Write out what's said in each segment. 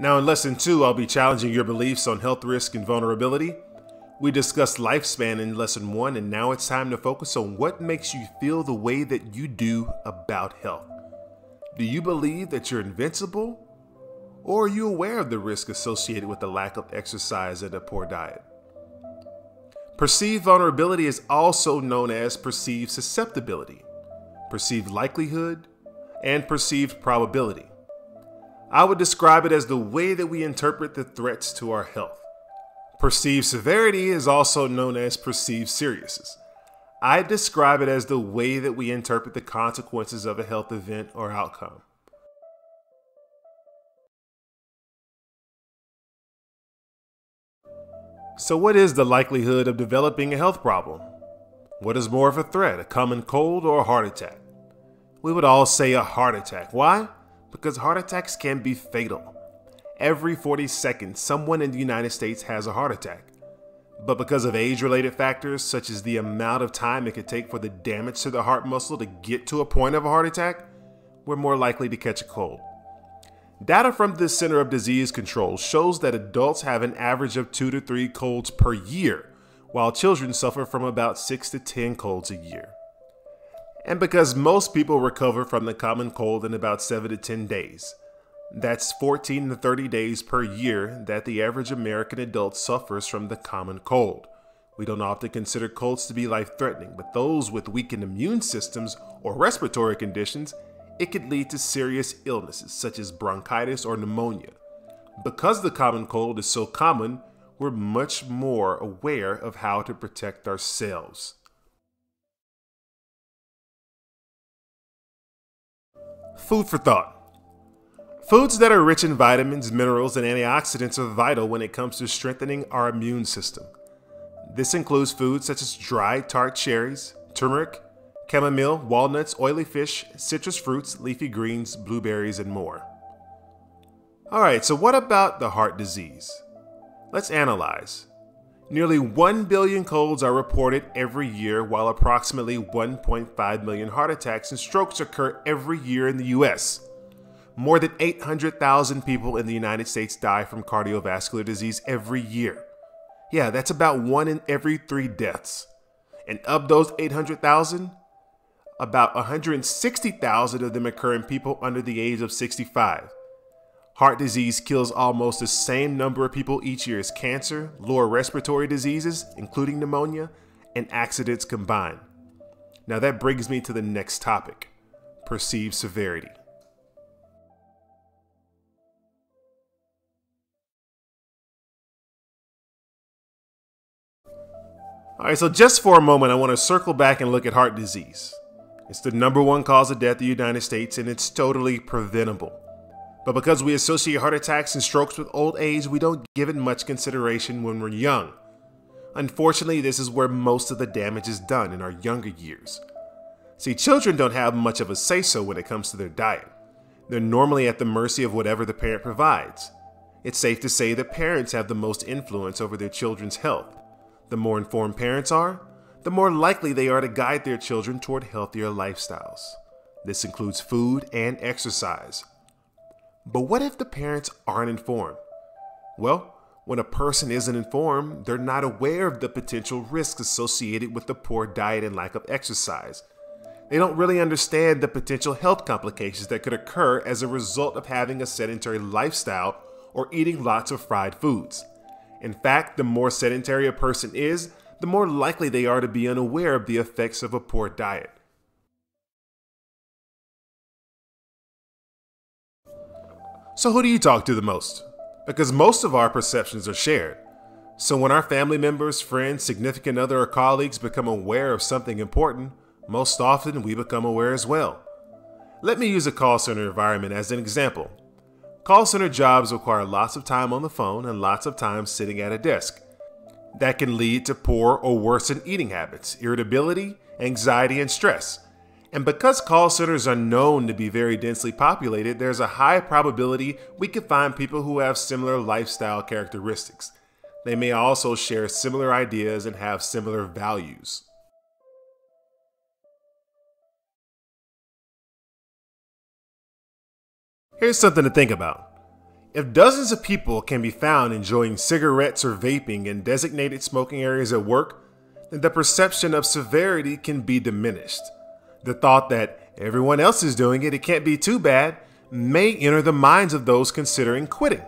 Now, in lesson two, I'll be challenging your beliefs on health risk and vulnerability. We discussed lifespan in lesson one, and now it's time to focus on what makes you feel the way that you do about health. Do you believe that you're invincible? Or are you aware of the risk associated with the lack of exercise and a poor diet? Perceived vulnerability is also known as perceived susceptibility, perceived likelihood, and perceived probability. I would describe it as the way that we interpret the threats to our health. Perceived severity is also known as perceived seriousness. I describe it as the way that we interpret the consequences of a health event or outcome. So, what is the likelihood of developing a health problem? What is more of a threat, a common cold or a heart attack? We would all say a heart attack. Why? Because heart attacks can be fatal. Every 40 seconds, someone in the United States has a heart attack. But because of age related factors, such as the amount of time it could take for the damage to the heart muscle to get to a point of a heart attack, we're more likely to catch a cold. Data from the Center of Disease Control shows that adults have an average of two to three colds per year, while children suffer from about six to 10 colds a year. And because most people recover from the common cold in about 7 to 10 days, that's 14 to 30 days per year that the average American adult suffers from the common cold. We don't often consider colds to be life threatening, but those with weakened immune systems or respiratory conditions it could lead to serious illnesses such as bronchitis or pneumonia. Because the common cold is so common, we're much more aware of how to protect ourselves. Food for thought. Foods that are rich in vitamins, minerals, and antioxidants are vital when it comes to strengthening our immune system. This includes foods such as dried tart cherries, turmeric, chamomile, walnuts, oily fish, citrus fruits, leafy greens, blueberries, and more. Alright, so what about the heart disease? Let's analyze. Nearly 1 billion colds are reported every year, while approximately 1.5 million heart attacks and strokes occur every year in the US. More than 800,000 people in the United States die from cardiovascular disease every year. Yeah, that's about one in every three deaths. And of those 800,000, about 160,000 of them occur in people under the age of 65. Heart disease kills almost the same number of people each year as cancer, lower respiratory diseases, including pneumonia, and accidents combined. Now that brings me to the next topic perceived severity. All right, so just for a moment, I want to circle back and look at heart disease. It's the number one cause of death in the United States and it's totally preventable. But because we associate heart attacks and strokes with old age, we don't give it much consideration when we're young. Unfortunately, this is where most of the damage is done in our younger years. See, children don't have much of a say so when it comes to their diet. They're normally at the mercy of whatever the parent provides. It's safe to say that parents have the most influence over their children's health. The more informed parents are, the more likely they are to guide their children toward healthier lifestyles. This includes food and exercise. But what if the parents aren't informed? Well, when a person isn't informed, they're not aware of the potential risks associated with a poor diet and lack of exercise. They don't really understand the potential health complications that could occur as a result of having a sedentary lifestyle or eating lots of fried foods. In fact, the more sedentary a person is, the more likely they are to be unaware of the effects of a poor diet. So, who do you talk to the most? Because most of our perceptions are shared. So, when our family members, friends, significant other, or colleagues become aware of something important, most often we become aware as well. Let me use a call center environment as an example. Call center jobs require lots of time on the phone and lots of time sitting at a desk that can lead to poor or worsened eating habits, irritability, anxiety, and stress. And because call centers are known to be very densely populated, there's a high probability we could find people who have similar lifestyle characteristics. They may also share similar ideas and have similar values. Here's something to think about. If dozens of people can be found enjoying cigarettes or vaping in designated smoking areas at work, then the perception of severity can be diminished. The thought that everyone else is doing it, it can't be too bad, may enter the minds of those considering quitting.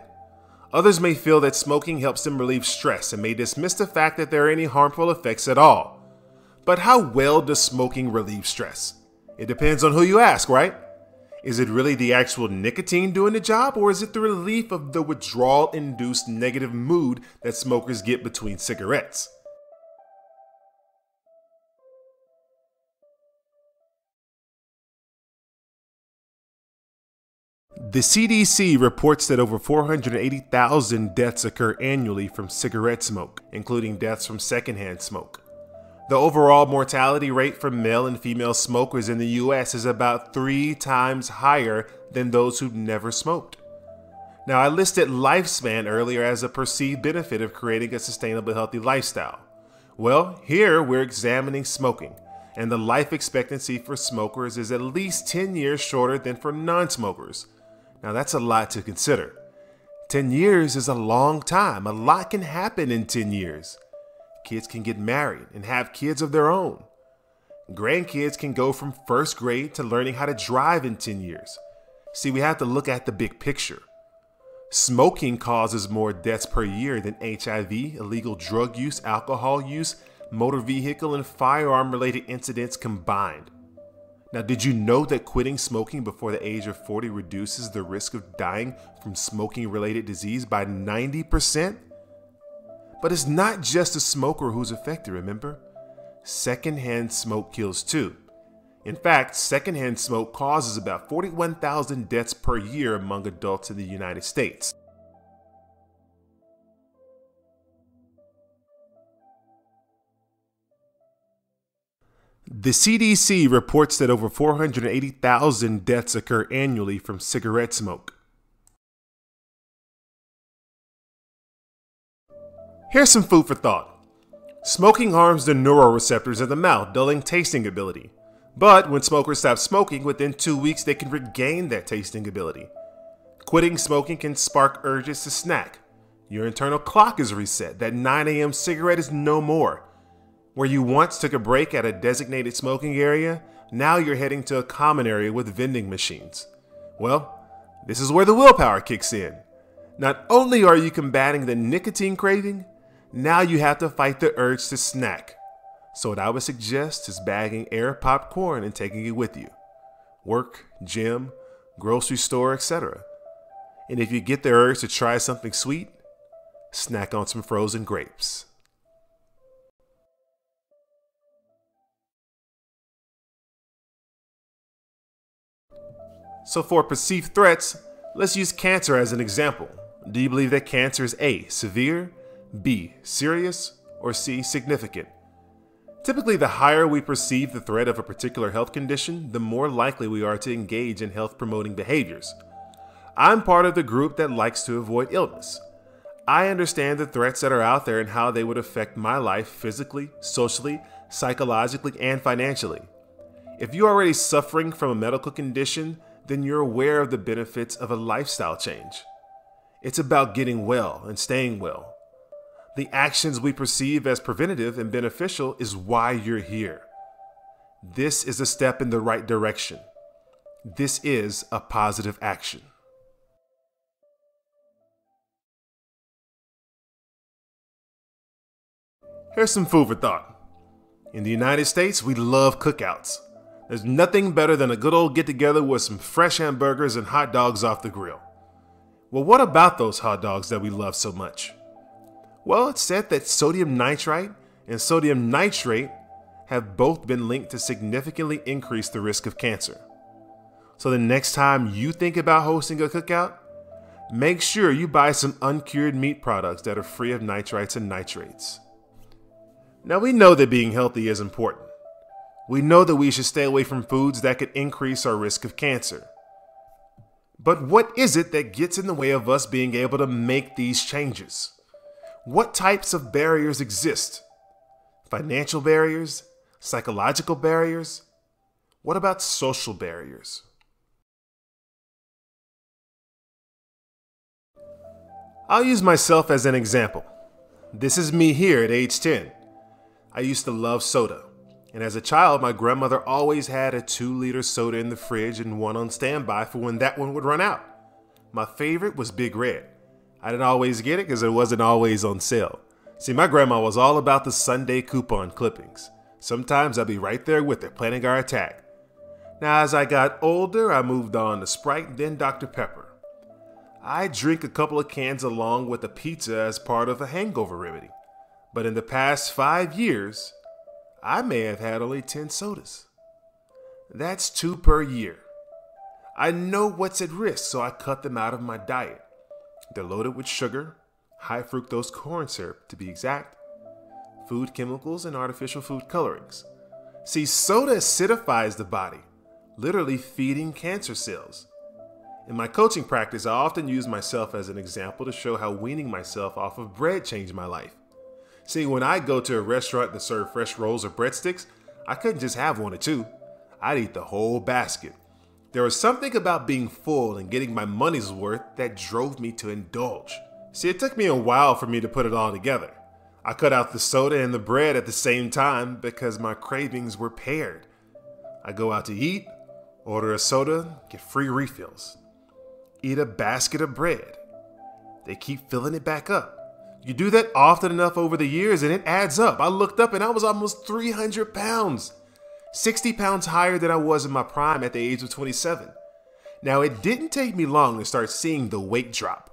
Others may feel that smoking helps them relieve stress and may dismiss the fact that there are any harmful effects at all. But how well does smoking relieve stress? It depends on who you ask, right? Is it really the actual nicotine doing the job, or is it the relief of the withdrawal induced negative mood that smokers get between cigarettes? The CDC reports that over 480,000 deaths occur annually from cigarette smoke, including deaths from secondhand smoke. The overall mortality rate for male and female smokers in the US is about three times higher than those who've never smoked. Now, I listed lifespan earlier as a perceived benefit of creating a sustainable, healthy lifestyle. Well, here we're examining smoking, and the life expectancy for smokers is at least 10 years shorter than for non smokers. Now, that's a lot to consider. 10 years is a long time. A lot can happen in 10 years. Kids can get married and have kids of their own. Grandkids can go from first grade to learning how to drive in 10 years. See, we have to look at the big picture. Smoking causes more deaths per year than HIV, illegal drug use, alcohol use, motor vehicle, and firearm related incidents combined. Now, did you know that quitting smoking before the age of 40 reduces the risk of dying from smoking related disease by 90%? But it's not just the smoker who's affected, remember? Secondhand smoke kills too. In fact, secondhand smoke causes about 41,000 deaths per year among adults in the United States. The CDC reports that over 480,000 deaths occur annually from cigarette smoke. Here's some food for thought. Smoking harms the neuroreceptors in the mouth, dulling tasting ability. But when smokers stop smoking, within two weeks they can regain that tasting ability. Quitting smoking can spark urges to snack. Your internal clock is reset. That 9 a.m. cigarette is no more. Where you once took a break at a designated smoking area, now you're heading to a common area with vending machines. Well, this is where the willpower kicks in. Not only are you combating the nicotine craving, now you have to fight the urge to snack. So, what I would suggest is bagging air popcorn and taking it with you. Work, gym, grocery store, etc. And if you get the urge to try something sweet, snack on some frozen grapes. So, for perceived threats, let's use cancer as an example. Do you believe that cancer is A, severe, B. Serious, or C. Significant. Typically, the higher we perceive the threat of a particular health condition, the more likely we are to engage in health promoting behaviors. I'm part of the group that likes to avoid illness. I understand the threats that are out there and how they would affect my life physically, socially, psychologically, and financially. If you're already suffering from a medical condition, then you're aware of the benefits of a lifestyle change. It's about getting well and staying well. The actions we perceive as preventative and beneficial is why you're here. This is a step in the right direction. This is a positive action. Here's some food for thought. In the United States, we love cookouts. There's nothing better than a good old get together with some fresh hamburgers and hot dogs off the grill. Well, what about those hot dogs that we love so much? Well, it's said that sodium nitrite and sodium nitrate have both been linked to significantly increase the risk of cancer. So the next time you think about hosting a cookout, make sure you buy some uncured meat products that are free of nitrites and nitrates. Now we know that being healthy is important. We know that we should stay away from foods that could increase our risk of cancer. But what is it that gets in the way of us being able to make these changes? What types of barriers exist? Financial barriers? Psychological barriers? What about social barriers? I'll use myself as an example. This is me here at age 10. I used to love soda. And as a child, my grandmother always had a two liter soda in the fridge and one on standby for when that one would run out. My favorite was Big Red. I didn't always get it because it wasn't always on sale. See, my grandma was all about the Sunday coupon clippings. Sometimes I'd be right there with her, planning our attack. Now, as I got older, I moved on to Sprite, then Dr. Pepper. I drink a couple of cans along with a pizza as part of a hangover remedy. But in the past five years, I may have had only 10 sodas. That's two per year. I know what's at risk, so I cut them out of my diet. They're loaded with sugar, high fructose corn syrup to be exact, food chemicals, and artificial food colorings. See, soda acidifies the body, literally feeding cancer cells. In my coaching practice, I often use myself as an example to show how weaning myself off of bread changed my life. See, when I go to a restaurant that serve fresh rolls or breadsticks, I couldn't just have one or two. I'd eat the whole basket. There was something about being full and getting my money's worth that drove me to indulge. See, it took me a while for me to put it all together. I cut out the soda and the bread at the same time because my cravings were paired. I go out to eat, order a soda, get free refills. Eat a basket of bread. They keep filling it back up. You do that often enough over the years and it adds up. I looked up and I was almost 300 pounds, 60 pounds higher than I was in my prime at the age of 27. Now, it didn't take me long to start seeing the weight drop.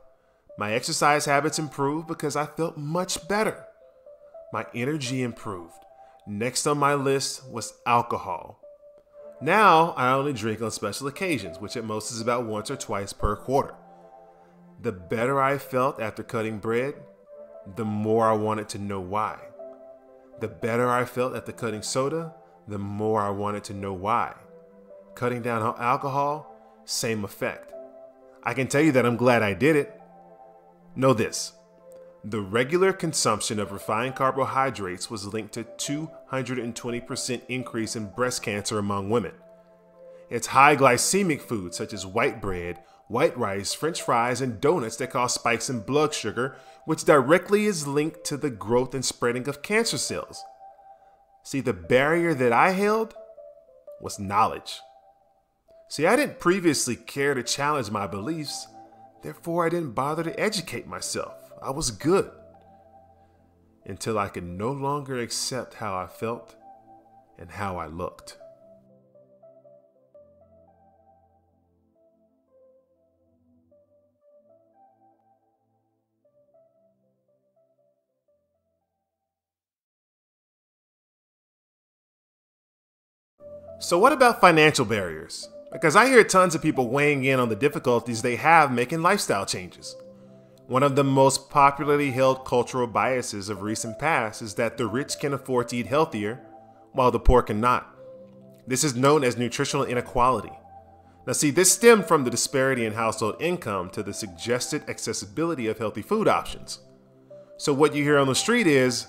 My exercise habits improved because I felt much better. My energy improved. Next on my list was alcohol. Now, I only drink on special occasions, which at most is about once or twice per quarter. The better I felt after cutting bread, the more I wanted to know why. The better I felt at the cutting soda, the more I wanted to know why. Cutting down on alcohol, same effect. I can tell you that I'm glad I did it. Know this the regular consumption of refined carbohydrates was linked to 220% increase in breast cancer among women. It's high glycemic foods such as white bread, white rice, french fries, and donuts that cause spikes in blood sugar, which directly is linked to the growth and spreading of cancer cells. See, the barrier that I held was knowledge. See, I didn't previously care to challenge my beliefs, therefore, I didn't bother to educate myself. I was good until I could no longer accept how I felt and how I looked. So, what about financial barriers? Because I hear tons of people weighing in on the difficulties they have making lifestyle changes. One of the most popularly held cultural biases of recent past is that the rich can afford to eat healthier, while the poor cannot. This is known as nutritional inequality. Now, see, this stemmed from the disparity in household income to the suggested accessibility of healthy food options. So, what you hear on the street is,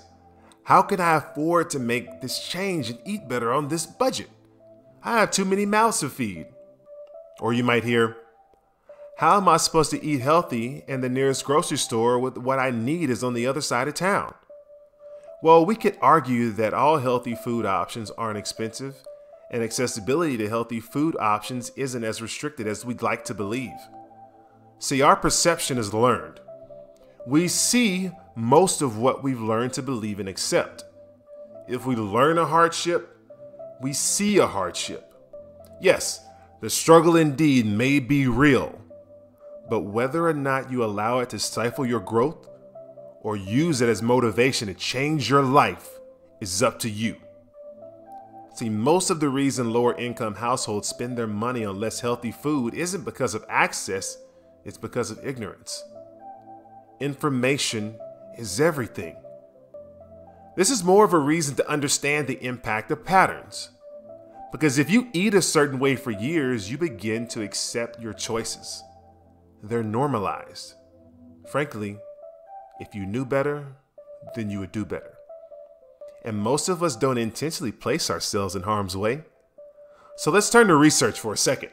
how can I afford to make this change and eat better on this budget? I have too many mouths to feed. Or you might hear, How am I supposed to eat healthy in the nearest grocery store with what I need is on the other side of town? Well, we could argue that all healthy food options aren't expensive, and accessibility to healthy food options isn't as restricted as we'd like to believe. See, our perception is learned. We see most of what we've learned to believe and accept. If we learn a hardship, we see a hardship. Yes, the struggle indeed may be real, but whether or not you allow it to stifle your growth or use it as motivation to change your life is up to you. See, most of the reason lower income households spend their money on less healthy food isn't because of access, it's because of ignorance. Information is everything. This is more of a reason to understand the impact of patterns. Because if you eat a certain way for years, you begin to accept your choices. They're normalized. Frankly, if you knew better, then you would do better. And most of us don't intentionally place ourselves in harm's way. So let's turn to research for a second.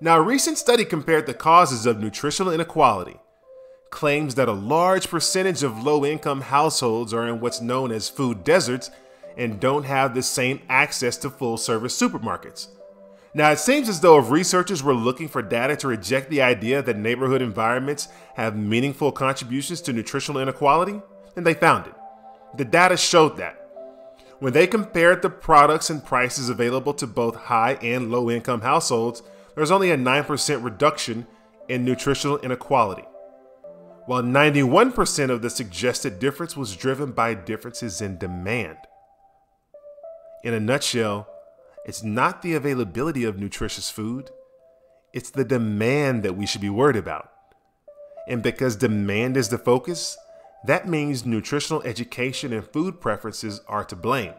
Now, a recent study compared the causes of nutritional inequality claims that a large percentage of low income households are in what's known as food deserts and don't have the same access to full service supermarkets. Now, it seems as though if researchers were looking for data to reject the idea that neighborhood environments have meaningful contributions to nutritional inequality, then they found it. The data showed that. When they compared the products and prices available to both high and low income households, there was only a 9% reduction in nutritional inequality, while 91% of the suggested difference was driven by differences in demand. In a nutshell, it's not the availability of nutritious food, it's the demand that we should be worried about. And because demand is the focus, that means nutritional education and food preferences are to blame.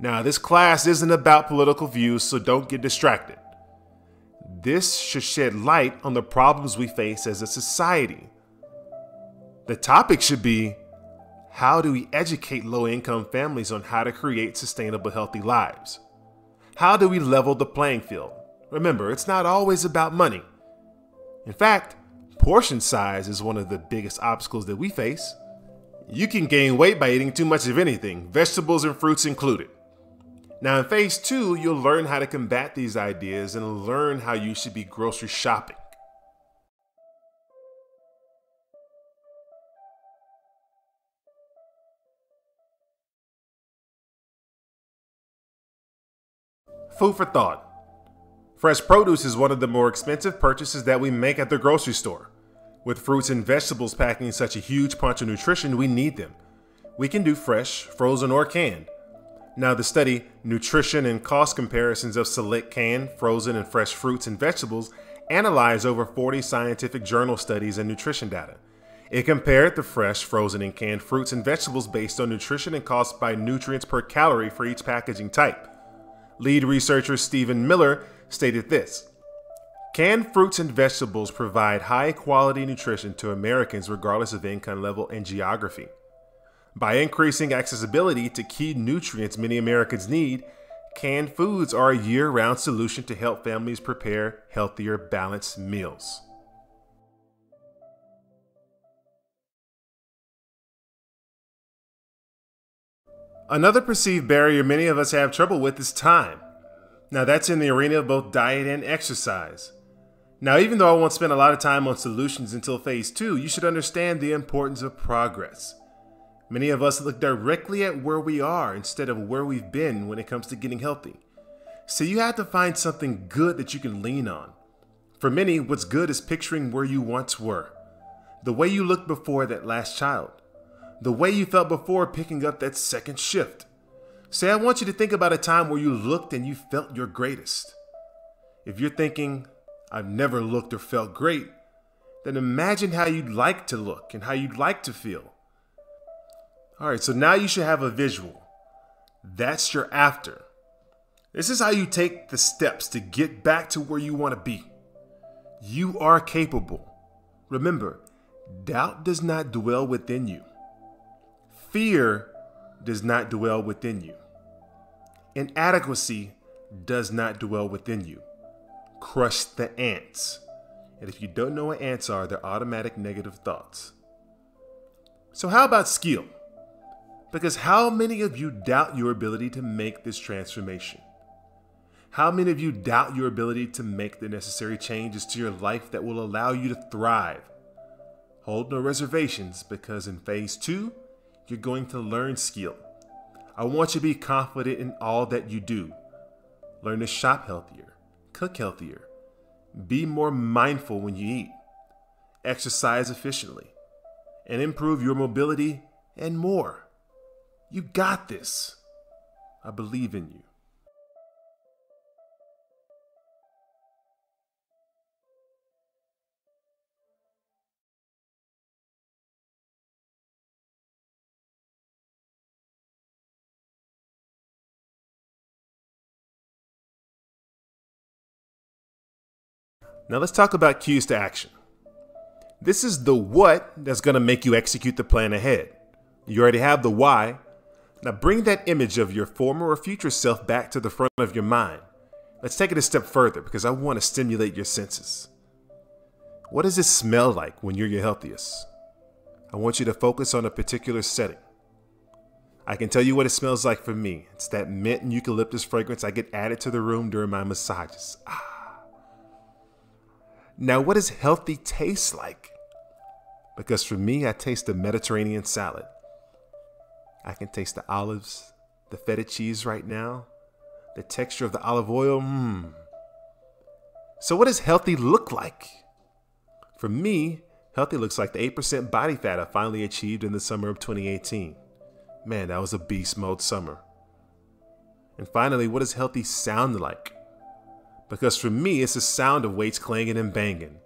Now, this class isn't about political views, so don't get distracted. This should shed light on the problems we face as a society. The topic should be how do we educate low income families on how to create sustainable, healthy lives? How do we level the playing field? Remember, it's not always about money. In fact, portion size is one of the biggest obstacles that we face. You can gain weight by eating too much of anything, vegetables and fruits included. Now, in phase two, you'll learn how to combat these ideas and learn how you should be grocery shopping. Food for thought. Fresh produce is one of the more expensive purchases that we make at the grocery store. With fruits and vegetables packing such a huge punch of nutrition, we need them. We can do fresh, frozen, or canned. Now, the study Nutrition and Cost Comparisons of Select Canned, Frozen, and Fresh Fruits and Vegetables analyzed over 40 scientific journal studies and nutrition data. It compared the fresh, frozen, and canned fruits and vegetables based on nutrition and cost by nutrients per calorie for each packaging type. Lead researcher Stephen Miller stated this Canned fruits and vegetables provide high quality nutrition to Americans regardless of income level and geography. By increasing accessibility to key nutrients many Americans need, canned foods are a year round solution to help families prepare healthier, balanced meals. Another perceived barrier many of us have trouble with is time. Now, that's in the arena of both diet and exercise. Now, even though I won't spend a lot of time on solutions until phase two, you should understand the importance of progress. Many of us look directly at where we are instead of where we've been when it comes to getting healthy. So, you have to find something good that you can lean on. For many, what's good is picturing where you once were, the way you looked before that last child, the way you felt before picking up that second shift. Say, I want you to think about a time where you looked and you felt your greatest. If you're thinking, I've never looked or felt great, then imagine how you'd like to look and how you'd like to feel. All right, so now you should have a visual. That's your after. This is how you take the steps to get back to where you want to be. You are capable. Remember, doubt does not dwell within you. Fear does not dwell within you. Inadequacy does not dwell within you. Crush the ants. And if you don't know what ants are, they're automatic negative thoughts. So, how about skill? Because how many of you doubt your ability to make this transformation? How many of you doubt your ability to make the necessary changes to your life that will allow you to thrive? Hold no reservations because in phase two, you're going to learn skill. I want you to be confident in all that you do. Learn to shop healthier, cook healthier, be more mindful when you eat, exercise efficiently, and improve your mobility and more. You got this. I believe in you. Now let's talk about cues to action. This is the what that's going to make you execute the plan ahead. You already have the why. Now bring that image of your former or future self back to the front of your mind. Let's take it a step further because I want to stimulate your senses. What does it smell like when you're your healthiest? I want you to focus on a particular setting. I can tell you what it smells like for me. It's that mint and eucalyptus fragrance I get added to the room during my massages. Ah. Now, what does healthy taste like? Because for me, I taste the Mediterranean salad. I can taste the olives, the feta cheese right now, the texture of the olive oil. Mmm. So, what does healthy look like? For me, healthy looks like the 8% body fat I finally achieved in the summer of 2018. Man, that was a beast mode summer. And finally, what does healthy sound like? Because for me, it's the sound of weights clanging and banging.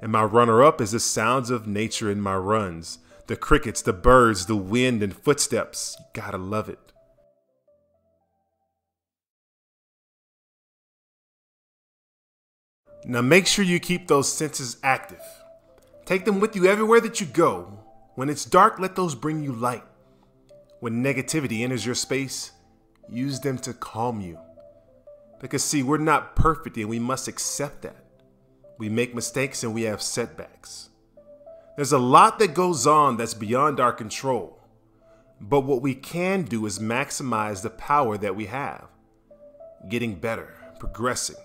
And my runner up is the sounds of nature in my runs the crickets, the birds, the wind, and footsteps. You gotta love it. Now make sure you keep those senses active. Take them with you everywhere that you go. When it's dark, let those bring you light. When negativity enters your space, use them to calm you. Because, see, we're not perfect and we must accept that. We make mistakes and we have setbacks. There's a lot that goes on that's beyond our control. But what we can do is maximize the power that we have, getting better, progressing.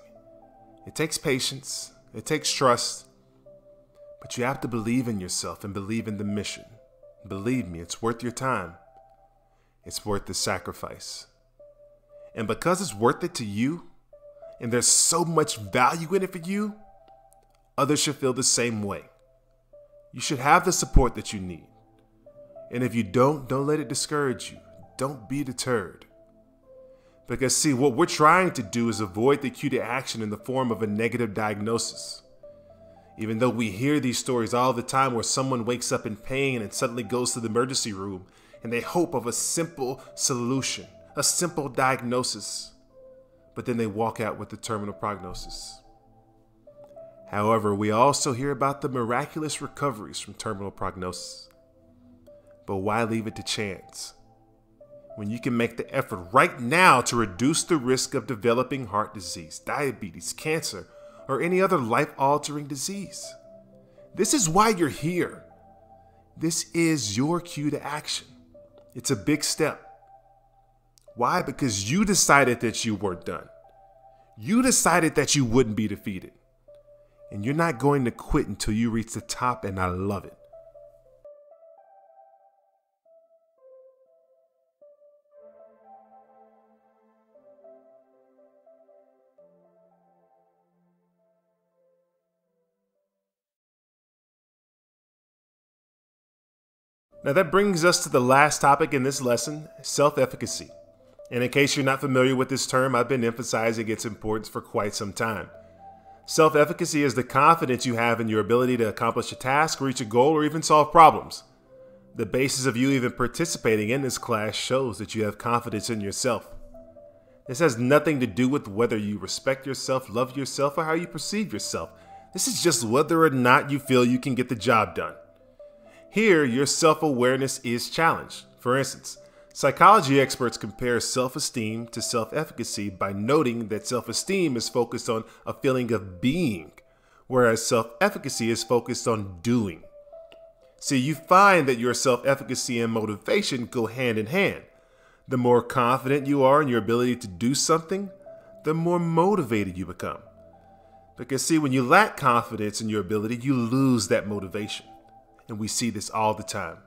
It takes patience, it takes trust, but you have to believe in yourself and believe in the mission. Believe me, it's worth your time. It's worth the sacrifice. And because it's worth it to you, and there's so much value in it for you, others should feel the same way. You should have the support that you need. And if you don't, don't let it discourage you. Don't be deterred. Because, see, what we're trying to do is avoid the cue to action in the form of a negative diagnosis. Even though we hear these stories all the time where someone wakes up in pain and suddenly goes to the emergency room and they hope of a simple solution, a simple diagnosis, but then they walk out with the terminal prognosis. However, we also hear about the miraculous recoveries from terminal prognosis. But why leave it to chance? When you can make the effort right now to reduce the risk of developing heart disease, diabetes, cancer, or any other life altering disease. This is why you're here. This is your cue to action. It's a big step. Why? Because you decided that you weren't done. You decided that you wouldn't be defeated. And you're not going to quit until you reach the top, and I love it. Now, that brings us to the last topic in this lesson self efficacy. And in case you're not familiar with this term, I've been emphasizing its importance for quite some time. Self efficacy is the confidence you have in your ability to accomplish a task, reach a goal, or even solve problems. The basis of you even participating in this class shows that you have confidence in yourself. This has nothing to do with whether you respect yourself, love yourself, or how you perceive yourself. This is just whether or not you feel you can get the job done. Here, your self awareness is challenged. For instance, Psychology experts compare self esteem to self efficacy by noting that self esteem is focused on a feeling of being, whereas self efficacy is focused on doing. See, you find that your self efficacy and motivation go hand in hand. The more confident you are in your ability to do something, the more motivated you become. Because, see, when you lack confidence in your ability, you lose that motivation. And we see this all the time.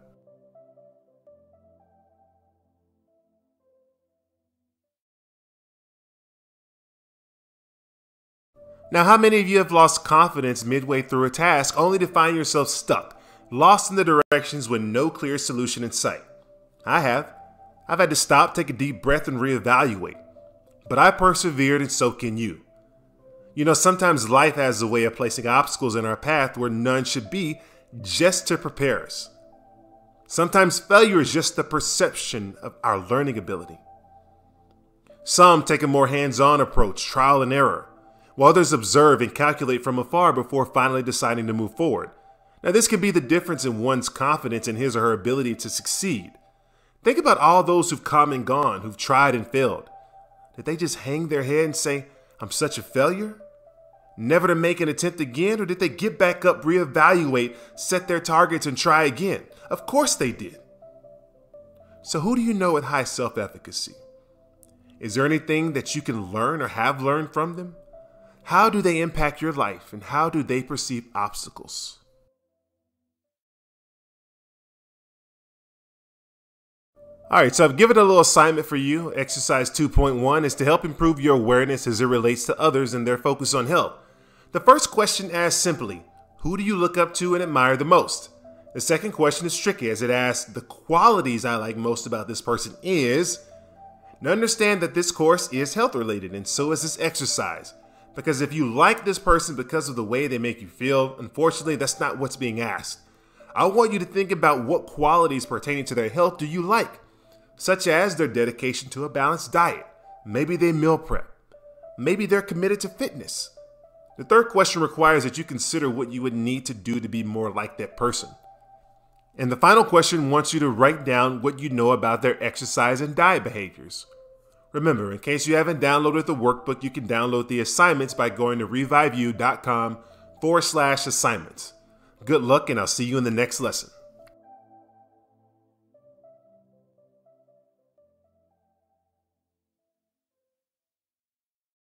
Now, how many of you have lost confidence midway through a task only to find yourself stuck, lost in the directions with no clear solution in sight? I have. I've had to stop, take a deep breath, and reevaluate. But I persevered, and so can you. You know, sometimes life has a way of placing obstacles in our path where none should be just to prepare us. Sometimes failure is just the perception of our learning ability. Some take a more hands on approach, trial and error while others observe and calculate from afar before finally deciding to move forward. Now, this can be the difference in one's confidence in his or her ability to succeed. Think about all those who've come and gone, who've tried and failed. Did they just hang their head and say, I'm such a failure? never to make an attempt again, or did they get back up, reevaluate, set their targets, and try again? Of course they did. So, who do you know with high self efficacy? Is there anything that you can learn or have learned from them? How do they impact your life, and how do they perceive obstacles? All right, so I've given a little assignment for you. Exercise 2.1 is to help improve your awareness as it relates to others and their focus on health. The first question asks simply, Who do you look up to and admire the most? The second question is tricky as it asks, The qualities I like most about this person is. Now understand that this course is health related and so is this exercise. Because if you like this person because of the way they make you feel, unfortunately, that's not what's being asked. I want you to think about what qualities pertaining to their health do you like such as their dedication to a balanced diet. Maybe they meal prep. Maybe they're committed to fitness. The third question requires that you consider what you would need to do to be more like that person. And the final question wants you to write down what you know about their exercise and diet behaviors. Remember, in case you haven't downloaded the workbook, you can download the assignments by going to reviveu.com forward slash assignments. Good luck, and I'll see you in the next lesson.